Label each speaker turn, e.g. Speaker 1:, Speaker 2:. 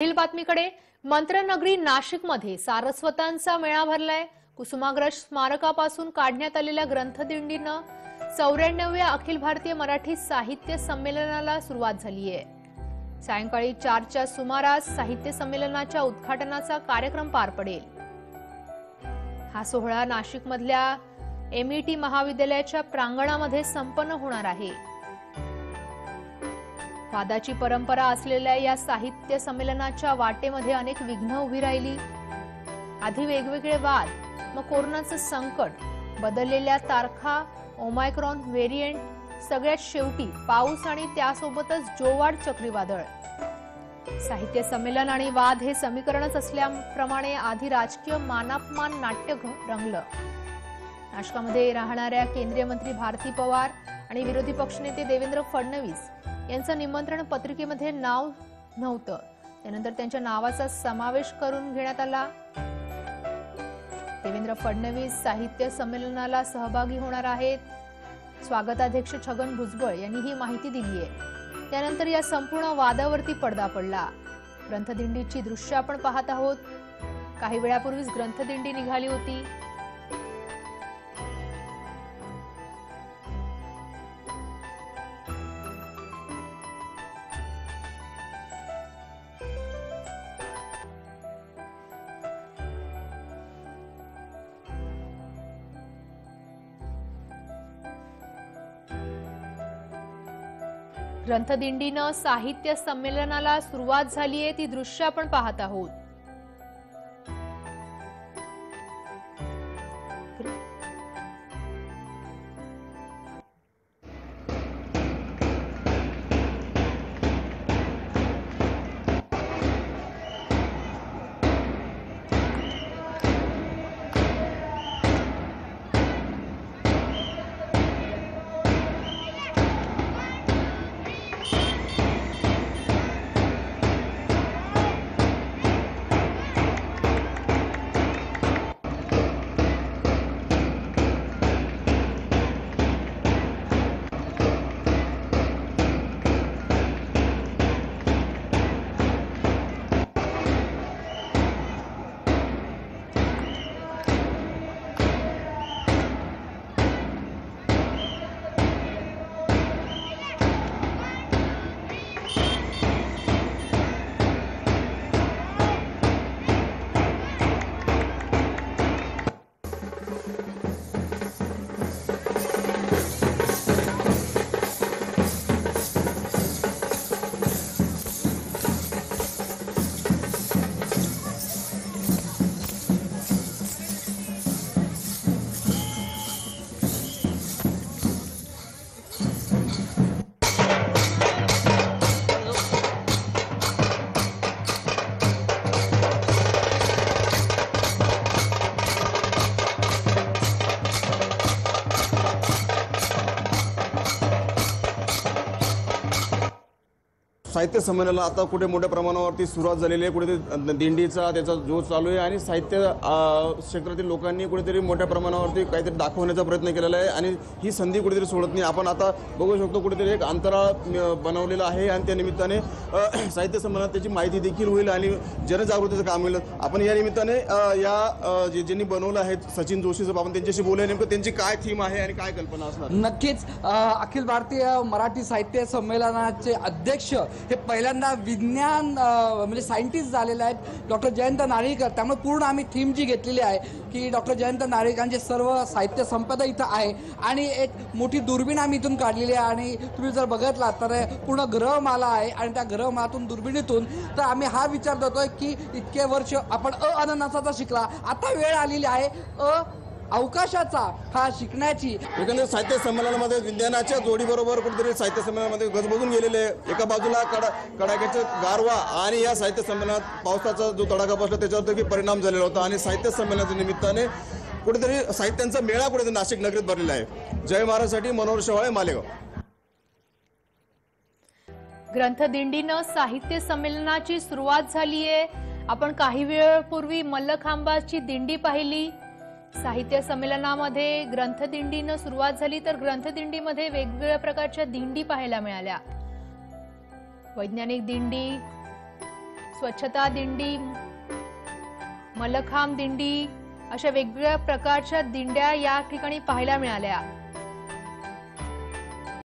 Speaker 1: पुढील बातमीकडे. मंत्रनगरी नाशिकमध्ये सारस्वतांचा मेळा भरलाय. कुसुमाग्रज स्मारकापासून काढण्यात आलेल्या ग्रंथदिंडीनं चौऱ्याण्णव्या अखिल भारतीय मराठी साहित्य संमेलनाला सुरुवात झाली आहे सायंकाळी चारच्या सुमारास साहित्य संमेलनाच्या उद्घाटनाचा कार्यक्रम पार पडेल. हा सोहळा नाशिकमधल्या एमईटी महाविद्यालयाच्या प्रांगणामध्ये संपन्न होणार आहे. वादाची परंपरा असलेल्या या साहित्य संमेलनाच्या वाटेमध्ये अनेक विघ्न उभी राहिली. आधी वेगवेगळे वाद मग कोरोनाचं संकट बदललेल्या तारखा ओमायक्रॉन व्हेरियंट सगळ्यात शेवटी पाऊस आणि त्यासोबतच जोवाड चक्रीवादळ. साहित्य संमेलन आणि वाद हे समीकरणच असल्याप्रमाणे आधी राजकीय मानापमान नाट्य रंगलं. नाशकामध्ये राहणाऱ्या केंद्रीय मंत्री भारती पवार आणि विरोधी पक्षनेते देवेंद्र फडणवीस यांचं निमंत्रण पत्रिकेमध्ये नाव नव्हतं. त्यानंतर त्यांच्या नावाचा समावेश करून घेण्यात आला. देवेंद्र फडणवीस साहित्य संमेलनाला सहभागी होणार आहेत. स्वागताध्यक्ष छगन भुजबळ यांनी ही माहिती दिली आहे त्यानंतर या संपूर्ण वादावरती पडदा पडला. ग्रंथदिंडीची दृश्य आपण पाहत आहोत. काही वेळापूर्वीच ग्रंथदिंडी निघाली होती. ग्रंथदिंडीनं साहित्य संमेलनाला सुरुवात झाली आहे ती दृश्य आपण पाहत आहोत.
Speaker 2: साहित्य संमेलनाला आता कुठे मोठ्या प्रमाणावरती सुरुवात झालेली आहे कुठेतरी दिंडीचा त्याचा जो चालू आहे आणि साहित्य क्षेत्रातील लोकांनी कुठेतरी मोठ्या प्रमाणावरती काहीतरी दाखवण्याचा प्रयत्न केलेला आहे आणि ही संधी कुठेतरी सोडत नाही. आपण आता बघू शकतो कुठेतरी एक अंतराळ बनवलेला आहे आणि त्या निमित्ताने साहित्य संमेलनात त्याची माहिती देखील होईल आणि जनजागृतीचं काम होईल. आपण या निमित्ताने या जे ज्यांनी बनवलं आहे सचिन जोशीचं आपण त्यांच्याशी बोलूया नेमकं त्यांची काय थीम आहे आणि काय कल्पना असणार?
Speaker 3: नक्कीच अखिल भारतीय मराठी साहित्य संमेलनाचे अध्यक्ष हे पहिल्यांदा विज्ञान म्हणजे सायंटिस्ट झालेले आहेत. डॉक्टर जयंत नारळीकर त्यामुळे पूर्ण आम्ही थीम जी घेतलेली आहे की डॉक्टर जयंत नारळीकरांचे सर्व साहित्य संपदा इथं आहे. आणि एक मोठी दुर्बीण आम्ही इथून काढलेली आहे. आणि तुम्ही जर बघितला तर पूर्ण ग्रहमाला आहे. आणि त्या ग्रहमालातून दुर्बिणीतून तर आम्ही हा विचार देतोय की इतके वर्ष आपण अ अननसाचा शिकला आता वेळ आलेली आहे अ अवकाशाचा हा शिकण्याची
Speaker 2: एकंदरीत साहित्य संमेलनामध्ये विज्ञानाच्या जोडीबरोबर कुठेतरी साहित्य संमेलनामध्ये गजबजून गेलेले आहे. एका बाजूला कडा कडाक्याचं गारवा आणि या साहित्य संमेलनात पावसाचा जो तडाखा बसला त्याच्यावर देखील परिणाम झालेला होता आणि साहित्य संमेलनाच्या निमित्ताने कुठेतरी साहित्यांचा मेळा कुठेतरी नाशिक नगरीत भरलेला आहे. जय महाराजसाठी मनोहर शेवाळे मालेगाव.
Speaker 1: ग्रंथदिंडीनं साहित्य संमेलनाची सुरुवात झालीये. आपण काही वेळापूर्वी मल्लखांबाची दिंडी पाहिली. साहित्य संमेलनामध्ये ग्रंथदिंडीनं सुरुवात झाली तर ग्रंथदिंडीमध्ये वेगवेगळ्या प्रकारच्या दिंडी पाहायला मिळाल्या. वैज्ञानिक दिंडी स्वच्छता दिंडी मलखांब दिंडी अशा वेगवेगळ्या प्रकारच्या दिंड्या या ठिकाणी पाहायला मिळाल्या.